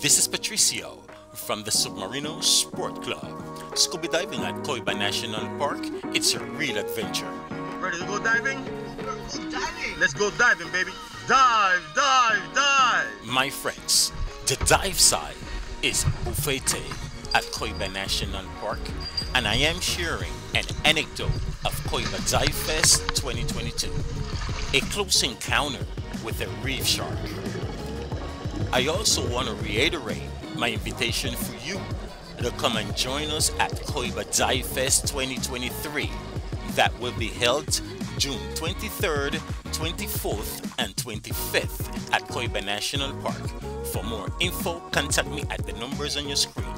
This is Patricio from the Submarino Sport Club. Scuba diving at Coiba National Park, it's a real adventure. Ready to go diving? Let's go diving. Let's go diving, baby. Dive, dive, dive. My friends, the dive side is Bufete at Coiba National Park, and I am sharing an anecdote of Coiba Dive Fest 2022, a close encounter with a reef shark. I also want to reiterate my invitation for you to come and join us at Coiba Dive Fest 2023 that will be held June 23rd, 24th, and 25th at Coiba National Park. For more info, contact me at the numbers on your screen.